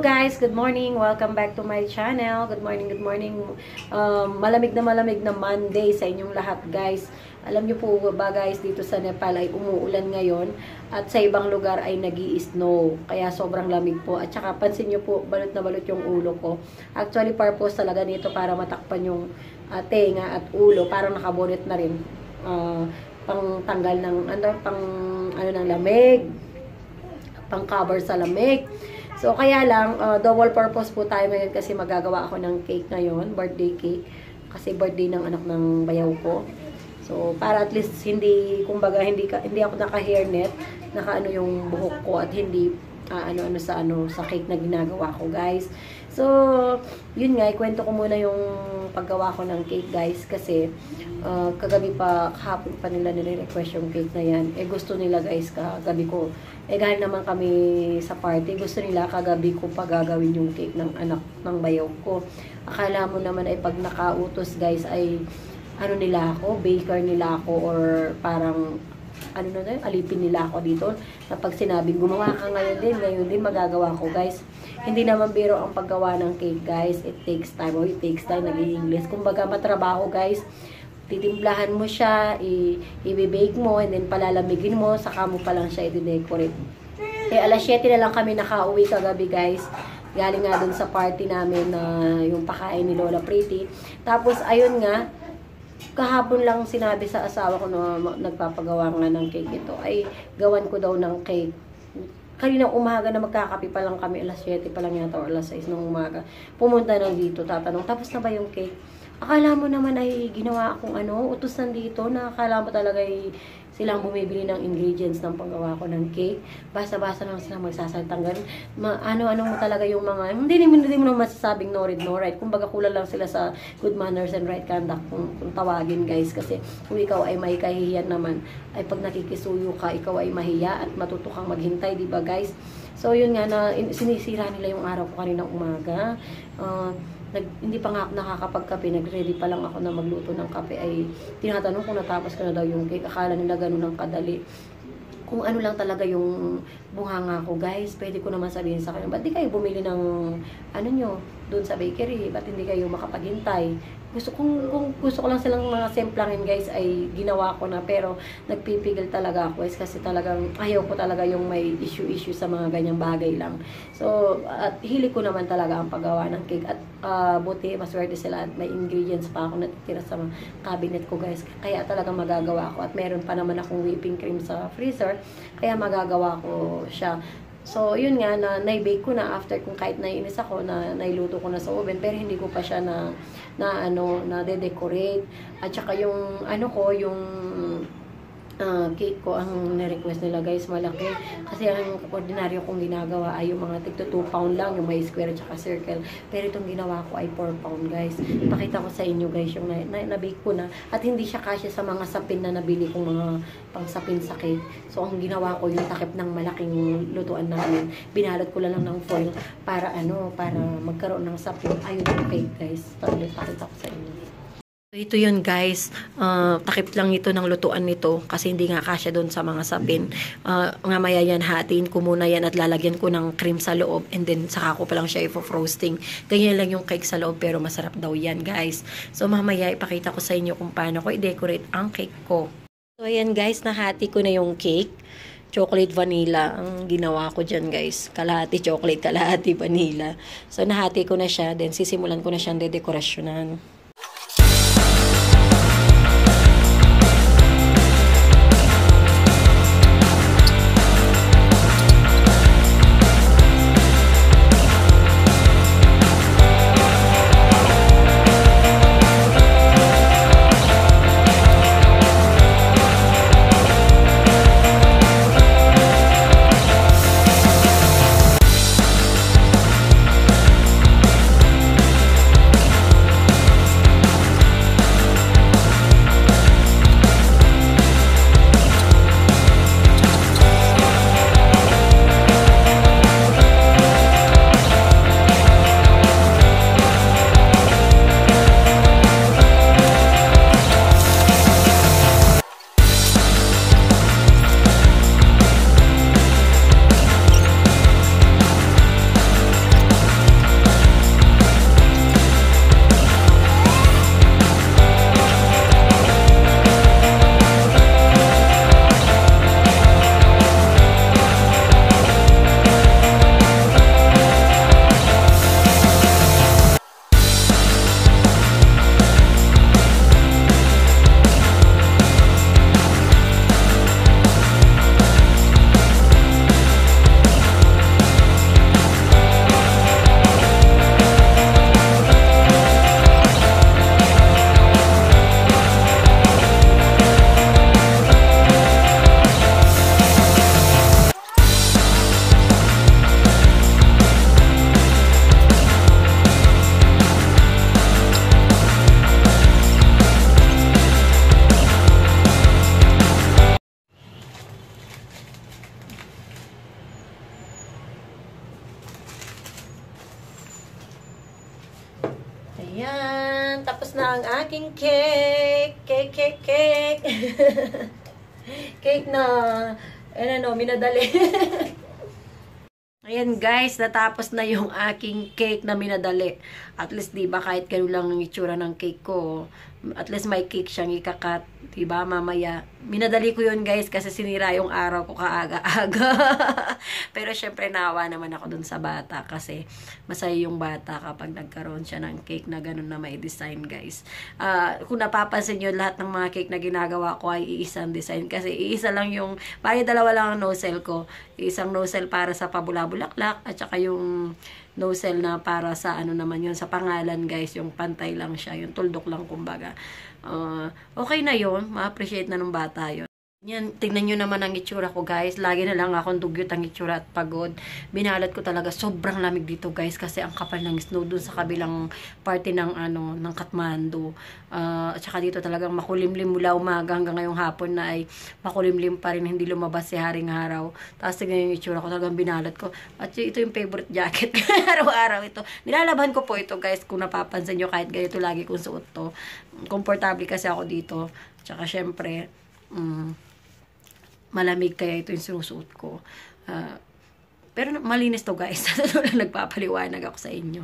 guys, good morning. Welcome back to my channel. Good morning, good morning. Um, malamig na malamig na Monday sa inyong lahat guys. Alam niyo po ba guys, dito sa Nepal ay umuulan ngayon at sa ibang lugar ay nag snow Kaya sobrang lamig po. At saka pansin niyo po, balot na balot yung ulo ko. Actually, purpose talaga nito para matakpan yung uh, tenga at ulo. Parang nakabonet na rin. Uh, pang tanggal ng ano, pang ano ng lamig. Pang cover sa lamig. So, kaya lang, uh, double purpose po tayo ngayon kasi magagawa ako ng cake ngayon, birthday cake. Kasi birthday ng anak ng bayaw ko. So, para at least hindi, kumbaga, hindi, hindi ako naka-hairnet, naka-ano yung buhok ko at hindi uh, ano-ano sa ano sa cake na ginagawa ko, guys. So, yun nga, ikwento ko muna yung paggawa ko ng cake, guys, kasi uh, kagabi pa, kahapon pa nila nire-request yung cake na yan. Eh, gusto nila, guys, kagabi ko eh, galing naman kami sa party, gusto nila kagabi ko pa gagawin yung cake ng anak ng bayaw ko. Akala mo naman ay pag nakautos, guys, ay ano nila ako, baker nila ako, or parang ano na na, alipin nila ako dito. Na pag sinabing gumawa ka ngayon din, ngayon din magagawa ko, guys. Hindi naman biro ang paggawa ng cake, guys. It takes time. Oh, it takes time. Nag-i-English. Kumbaga, matrabaho, guys titimplahan mo siya, i-bake mo, and then palalamigin mo, saka mo pa lang siya i-decorate. Eh, alas 7 na lang kami nakauwi kagabi, guys. Galing nga dun sa party namin na uh, yung pakain ni Lola Pretty. Tapos, ayun nga, kahapon lang sinabi sa asawa ko na nagpapagawa nga ng cake ito, ay gawan ko daw ng cake kaninang umaga na magkakapi pa lang kami, alas 7 pa lang yata o alas 6 ng umaga. Pumunta na dito, tatanong, tapos na ba yung cake? akala mo naman ay ginawa akong ano, utusan dito na akala mo talaga ay silang bumibili ng ingredients ng paggawa ko ng cake. Basta-basta lang sila magsasalitang ganun. Ma, ano-ano mo talaga yung mga, hindi, hindi, hindi mo naman masasabing no read, no right. Kumbaga kulang lang sila sa good manners and right conduct kung, kung tawagin guys. Kasi kung ikaw ay may kahihiyan naman, ay pag nakikisuyo ka, ikaw ay mahiya at matuto kang maghintay, di ba guys? So yun nga na sinisira nila yung araw ko kaninang umaga. Uh, nag, hindi pa nga nakakapagkape, nag-ready pa lang ako na magluto ng kape, ay tinatanong kung natapos ko na daw yung cake. Akala nila ganun ang kadali. Kung ano lang talaga yung bunganga ko, guys, pwede ko naman sabihin sa kanila, ba't di kayo bumili ng, ano nyo, doon sa bakery, ba't hindi kayo makapaghintay? Gusto kong kung gusto ko lang silang mga semplangin guys ay ginawa ko na pero nagpipigil talaga ako guys kasi talagang ayaw ko talaga yung may issue-issue sa mga ganyang bagay lang. So, at hili ko naman talaga ang paggawa ng cake at uh, buti maswerte sila at may ingredients pa ako natitira sa cabinet ko guys. Kaya talagang magagawa ko at meron pa naman akong whipping cream sa freezer kaya magagawa ko siya. So, yun nga, na na-bake ko na after kung kahit nainis ako, na nailuto ko na sa oven, pero hindi ko pa siya na, na ano, na de-decorate. At saka yung, ano ko, yung uh, cake ko ang na-request nila guys malaki. Kasi ang ordinaryo kong ginagawa ay yung mga tigto 2 pound lang yung may square at circle. Pero itong ginawa ko ay 4 pound guys. Pakita ko sa inyo guys yung na, na, na-bake ko na. At hindi siya kasya sa mga sapin na nabili kong mga pang sapin sa cake. So ang ginawa ko yung takip ng malaking lutuan namin binalot ko lang ng foil para ano para magkaroon ng sapin. Ayun yung cake guys. Pakita ko sa inyo ito yun guys, uh, takip lang ito ng lutuan nito kasi hindi nga kasya doon sa mga sapin. Uh, nga maya yan, hatiin ko muna yan at lalagyan ko ng cream sa loob and then saka ko pa lang siya i-frosting. Ganyan lang yung cake sa loob pero masarap daw yan guys. So mamaya ipakita ko sa inyo kung paano ko i-decorate ang cake ko. So ayan guys, nahati ko na yung cake. Chocolate vanilla ang ginawa ko dyan guys. Kalahati chocolate, kalahati vanilla. So nahati ko na siya, then sisimulan ko na siyang de-decorasyonan. Aking cake. Cake, cake, cake. cake na, ano, minadali. Ayan guys, natapos na yung aking cake na minadali. At least, di ba, kahit ganun lang ang itsura ng cake ko, at least may cake siyang ikakat. Di ba, mamaya. Minadali ko yun guys kasi sinira yung araw ko kaaga-aga. Pero syempre, nawa naman ako dun sa bata kasi masaya yung bata kapag nagkaroon siya ng cake na ganun na may design guys. Uh, kung napapansin nyo, lahat ng mga cake na ginagawa ko ay iisang design kasi iisa lang yung, bali dalawa lang ang no-sell ko. Isang no-sell para sa pabulabula bulaklak at saka yung no-sell na para sa ano naman yun, sa pangalan guys, yung pantay lang siya, yung tuldok lang kumbaga. Uh, okay na yun, ma-appreciate na ng bata yun. Yan, tingnan nyo naman ang itsura ko guys. Lagi na lang akong dugyot ang itsura at pagod. Binalat ko talaga. Sobrang lamig dito guys kasi ang kapal ng snow dun sa kabilang parte ng ano ng Kathmandu. Uh, at saka dito talagang makulimlim mula umaga hanggang ngayong hapon na ay makulimlim pa rin hindi lumabas si Haring Araw. Tapos tingnan yung itsura ko talagang binalat ko. At ito yung favorite jacket araw-araw ito. Nilalaban ko po ito guys kung napapansin nyo kahit ganito lagi kong suot to. Komportable kasi ako dito. Tsaka syempre, um, malamig kaya ito yung sinusuot ko. Uh, pero malinis to guys. Nagpapaliwanag ako sa inyo.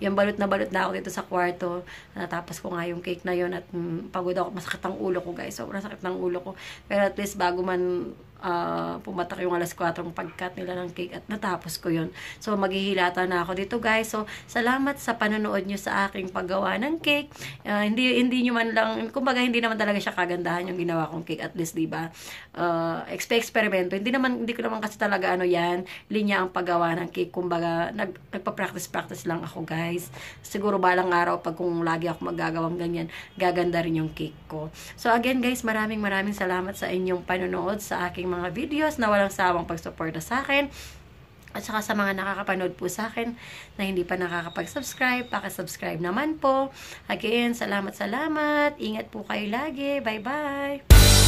Yung balot na balot na ako dito sa kwarto. Natapos ko nga yung cake na yon at mm, pagod ako. Masakit ang ulo ko guys. Sobrang sakit ng ulo ko. Pero at least bago man uh, pumatak yung alas 4 ng pagkat nila ng cake at natapos ko yun. So, maghihilata na ako dito guys. So, salamat sa panonood nyo sa aking paggawa ng cake. Uh, hindi hindi nyo man lang, kumbaga hindi naman talaga siya kagandahan yung ginawa kong cake at least, di ba? Uh, experimento. Hindi naman, hindi ko naman kasi talaga ano yan, linya ang paggawa ng cake. Kumbaga, nag, nagpa-practice-practice lang ako guys. Siguro balang araw pag kung lagi ako magagawang ganyan, gaganda rin yung cake ko. So, again guys, maraming maraming salamat sa inyong panonood sa aking mga videos na walang sawang pagsuporta sa akin. At saka sa mga nakakapanood po sa akin na hindi pa nakakapag-subscribe, pakisubscribe naman po. Again, salamat salamat. Ingat po kayo lagi. Bye-bye.